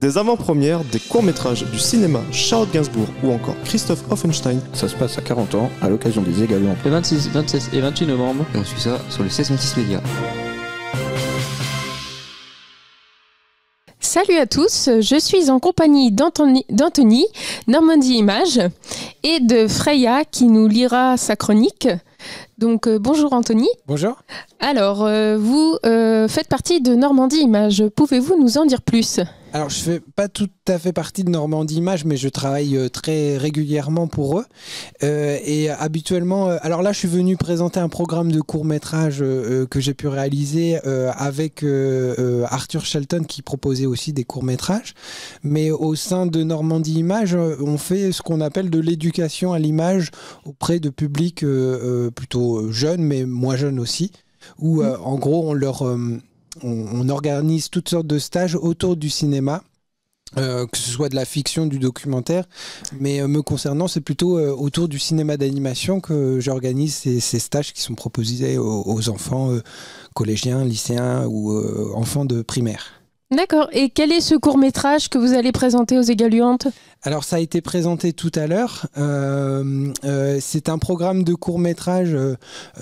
Des avant-premières, des courts-métrages du cinéma Charlotte Gainsbourg ou encore Christophe Offenstein. Ça se passe à 40 ans à l'occasion des Égalions. Le 26, 27 et 28 novembre. Et on suit ça sur le 1626 Média. Salut à tous, je suis en compagnie d'Anthony, d'Anthony, Normandie Image, et de Freya qui nous lira sa chronique. Donc euh, bonjour Anthony. Bonjour. Alors, euh, vous euh, faites partie de Normandie Image. Pouvez-vous nous en dire plus? Alors, je fais pas tout à fait partie de Normandie Image, mais je travaille très régulièrement pour eux. Et habituellement, alors là, je suis venu présenter un programme de court métrage que j'ai pu réaliser avec Arthur Shelton qui proposait aussi des courts métrages. Mais au sein de Normandie Image, on fait ce qu'on appelle de l'éducation à l'image auprès de publics plutôt jeunes, mais moins jeunes aussi. Où euh, en gros, on leur euh, on, on organise toutes sortes de stages autour du cinéma. euh, que ce soit de la fiction, du documentaire, mais euh, me concernant, c'est plutôt euh, autour du cinéma d'animation que j'organise ces, ces stages qui sont proposés aux, aux enfants euh, collégiens, lycéens ou euh, enfants de primaire. D'accord. Et quel est ce court métrage que vous allez présenter aux Égaluantes? Alors ça a été présenté tout à l'heure. Euh, euh, c'est un programme de court métrage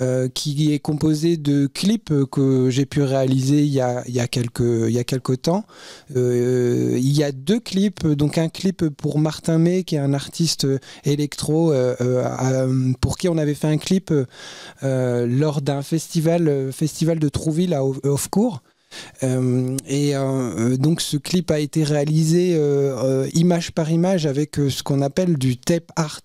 euh, qui est composé de clips que j'ai pu réaliser il y a, il y a, quelques, il y a temps. Il y a deux clips, donc un clip pour Martin May qui est un artiste électro pour qui on avait fait un clip lors d'un festival, festival de Trouville à. Euh, et euh, donc ce clip a été réalisé euh, euh, image par image avec euh, ce qu'on appelle du tape art.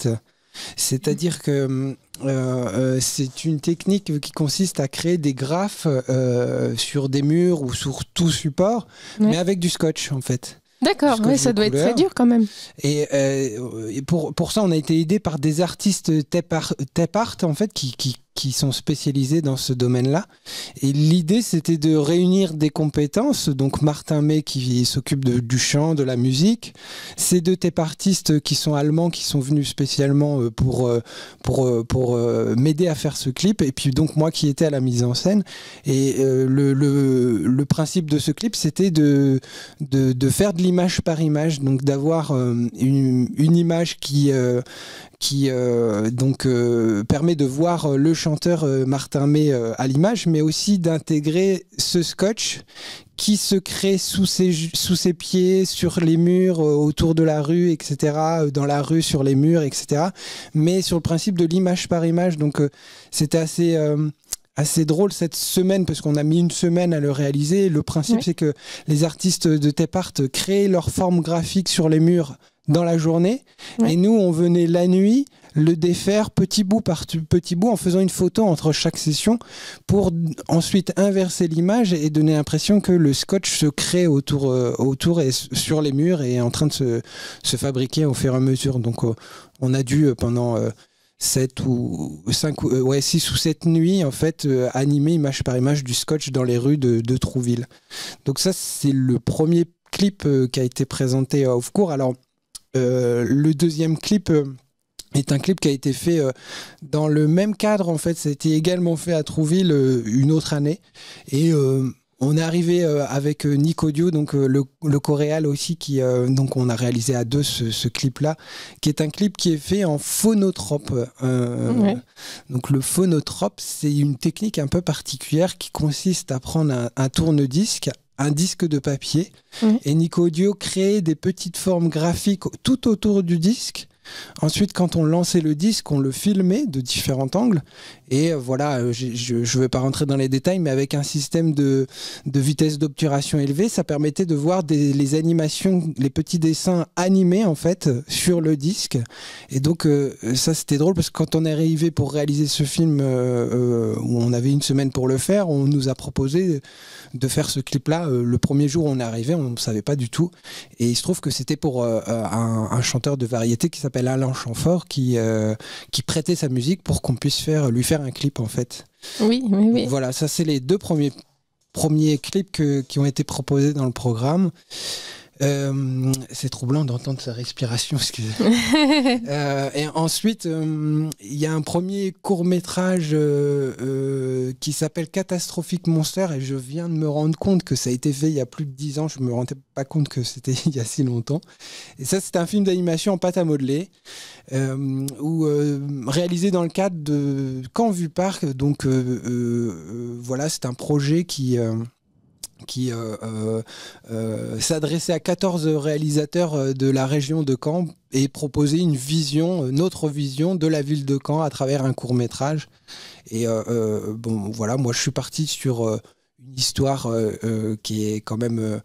C'est-à-dire que euh, euh, c'est une technique qui consiste à créer des graphes euh, sur des murs ou sur tout support, Ouais. mais avec du scotch en fait. D'accord, ouais, ça doit être très dur quand même. Et, euh, et pour, pour ça, on a été aidé par des artistes tape art, tape art, en fait, qui, qui, qui sont spécialisés dans ce domaine-là. Et l'idée, c'était de réunir des compétences. Donc, Martin May, qui s'occupe du chant, de la musique. Ces deux tape artistes qui sont allemands, qui sont venus spécialement euh, pour, euh, pour, euh, pour m'aider à faire ce clip. Et puis, donc, moi qui étais à la mise en scène. Et le, le, le principe de ce clip, c'était de, de, de faire de l'image par image, donc d'avoir une, une image qui, qui donc permet de voir le chanteur euh, Martin May euh, à l'image, mais aussi d'intégrer ce scotch qui se crée sous ses, ju- sous ses pieds, sur les murs, euh, autour de la rue, etc., dans la rue, sur les murs, etc., mais sur le principe de l'image par image. Donc c'était assez... assez drôle cette semaine parce qu'on a mis une semaine à le réaliser. Le principe, Oui. c'est que les artistes de tape art créent leur forme graphique sur les murs dans la journée Ouais. et nous, on venait la nuit le défaire petit bout par petit bout en faisant une photo entre chaque session pour ensuite inverser l'image et donner l'impression que le scotch se crée autour, euh, autour et sur les murs et est en train de se, se fabriquer au fur et à mesure. Donc euh, on a dû euh, pendant euh, 7 ou 5 ou, euh, ouais, 6 ou 7 nuits en fait euh, animer image par image du scotch dans les rues de, de Trouville. Donc ça c'est le premier clip euh, qui a été présenté à Off-Court. Alors le deuxième clip euh, est un clip qui a été fait euh, dans le même cadre en fait. Ça a été également fait à Trouville euh, une autre année et euh, on est arrivé euh, avec euh, Nick Audio, donc euh, le, le coréal aussi, qui euh, donc on a réalisé à deux ce, ce clip-là, qui est un clip qui est fait en phonotrope. Euh, Ouais. Donc le phonotrope, c'est une technique un peu particulière qui consiste à prendre un, un tourne-disque, un disque de papier, et Nick Audio crée des petites formes graphiques tout autour du disque. Ensuite, quand on lançait le disque, on le filmait de différents angles. Et euh, voilà, euh, je ne vais pas rentrer dans les détails, mais avec un système de, de vitesse d'obturation élevée, ça permettait de voir des, les animations, les petits dessins animés en fait sur le disque. Et donc euh, ça c'était drôle parce que quand on est arrivé pour réaliser ce film euh, euh, où on avait une semaine pour le faire, on nous a proposé de faire ce clip-là. Euh, le premier jour où on est arrivé, on ne savait pas du tout. Et il se trouve que c'était pour un, un chanteur de variété qui s'appelle Alain Chamfort qui, euh, qui prêtait sa musique pour qu'on puisse faire, lui faire un clip en fait. Oui, oui, oui. Voilà, ça c'est les deux premiers, premiers clips que- qui ont été proposés dans le programme. Euh, c'est troublant d'entendre sa respiration. excusez. Euh, et ensuite, euh, il y a un premier court métrage euh, qui s'appelle Catastrophic Monster et je viens de me rendre compte que ça a été fait il y a plus de 10 ans. Je me rendais pas compte que c'était il y a si longtemps. Et ça, c'est un film d'animation en pâte à modeler, euh, réalisé dans le cadre de Camp Vue Parc. Donc voilà, c'est un projet qui qui euh, euh, euh, s'adressait à 14 réalisateurs de la région de Caen et proposait une vision, notre vision de la ville de Caen à travers un court métrage. Et bon, voilà, moi je suis parti sur une histoire qui est quand même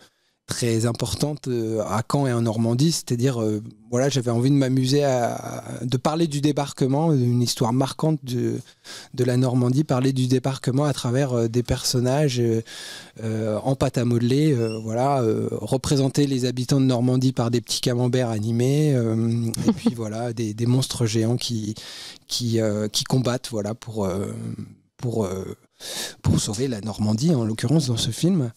très importante euh, à Caen et en Normandie, c'est-à-dire euh, voilà, j'avais envie de m'amuser à, à- de parler du débarquement, une histoire marquante de, de la Normandie, parler du débarquement à travers euh, des personnages euh, en pâte à modeler, voilà, représenter les habitants de Normandie par des petits camemberts animés, et puis voilà, des, des monstres géants qui qui, qui combattent, voilà, pour pour pour sauver la Normandie, en l'occurrence dans ce film.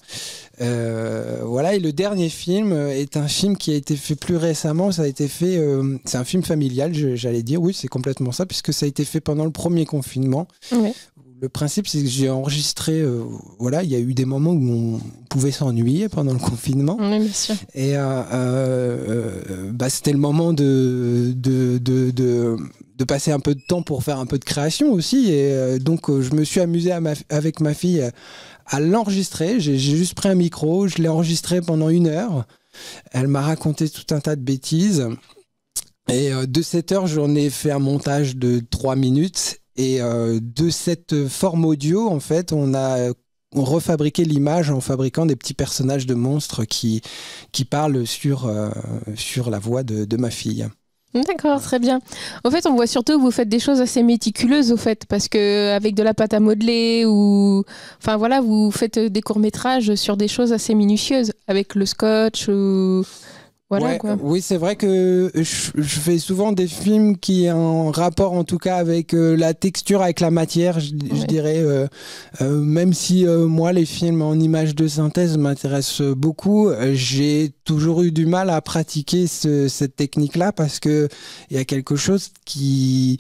Euh, voilà, et le dernier film est un film qui a été fait plus récemment. Ça a été fait, euh, c'est un film familial, j'allais dire. Oui, c'est complètement ça, puisque ça a été fait pendant le premier confinement. Le principe, c'est que j'ai enregistré. euh, voilà, il y a eu des moments où on pouvait s'ennuyer pendant le confinement. Oui, bien sûr. Et euh, euh, euh, bah, c'était le moment de, de, de, de, de passer un peu de temps pour faire un peu de création aussi. Et donc, je me suis amusé à ma- avec ma fille à, l'enregistrer. J'ai juste pris un micro, je l'ai enregistré pendant une heure. Elle m'a raconté tout un tas de bêtises. Et de cette heure, j'en ai fait un montage de trois minutes. Et euh, de cette forme audio, en fait, on a refabriqué l'image en fabriquant des petits personnages de monstres qui, qui parlent sur, euh, sur la voix de, de ma fille. D'accord, très bien. En fait, on voit surtout que vous faites des choses assez méticuleuses, au fait, parce que avec de la pâte à modeler ou, enfin voilà, vous faites des courts métrages sur des choses assez minutieuses, avec le scotch ou, voilà Ouais, quoi. Oui, c'est vrai que je, je fais souvent des films qui ont en rapport, en tout cas, avec euh, la texture, avec la matière, je, dirais. euh, euh, même si euh, moi, les films en images de synthèse m'intéressent beaucoup, euh, j'ai toujours eu du mal à pratiquer ce- cette technique-là parce que il y a quelque chose qui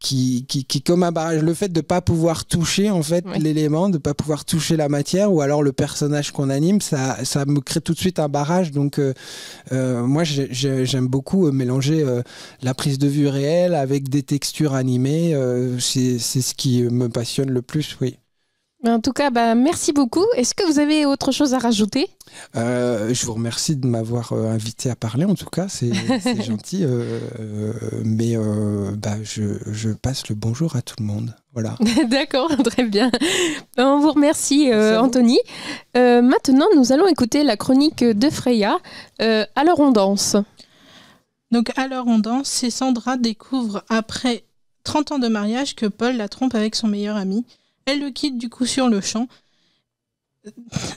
qui, qui, qui comme un barrage le fait de pas pouvoir toucher en fait Ouais. l'élément de pas pouvoir toucher la matière ou alors le personnage qu'on anime ça ça me crée tout de suite un barrage donc euh, euh, moi, j'ai- j'ai- j'aime beaucoup euh, mélanger euh, la prise de vue réelle avec des textures animées. c'est ce qui me passionne le plus, oui. En tout cas, bah, merci beaucoup. Est-ce que vous avez autre chose à rajouter? Euh, je vous remercie de m'avoir euh, invité à parler, en tout cas, c'est gentil. euh, euh, mais euh, bah, je, je passe le bonjour à tout le monde. Voilà. D'accord, très bien. On vous remercie, euh. Anthony. Euh, maintenant, nous allons écouter la chronique de Freya. Euh, alors, on danse. Donc, alors on danse, c'est Sandra découvre après 30 ans de mariage que Paul la trompe avec son meilleur ami. Elle le quitte du coup sur le champ.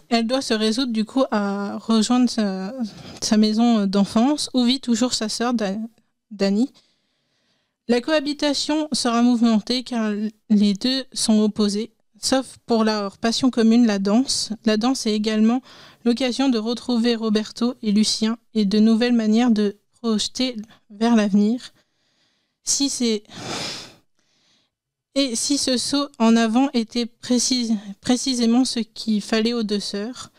Elle doit se résoudre du coup à rejoindre sa, maison d'enfance où vit toujours sa sœur Da- Dani. La cohabitation sera mouvementée car les deux sont opposés, sauf pour leur passion commune, la danse. La danse est également l'occasion de retrouver Roberto et Lucien et de nouvelles manières de projeter vers l'avenir. Si c'est et si ce saut en avant était précis- précisément ce qu'il fallait aux deux sœurs.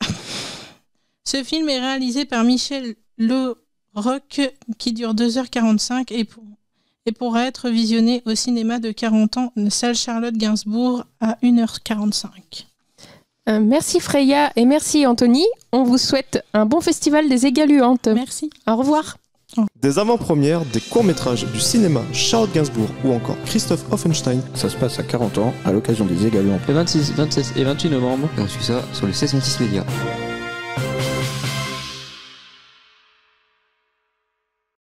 Ce film est réalisé par Michel Le Roc qui dure 2h45 et, pour, et pourra être visionné au cinéma de 40 ans, salle Charlotte Gainsbourg à 1h45. Euh, merci Freya et merci Anthony. On vous souhaite un bon festival des égaluantes. Merci. Au revoir. Des avant-premières, des courts-métrages du cinéma Charles Gainsbourg ou encore Christophe Offenstein, Ça se passe à 40 ans à l'occasion des égaluants. Le 26, 27 et 28 novembre. Et on suit ça sur le 16 Média.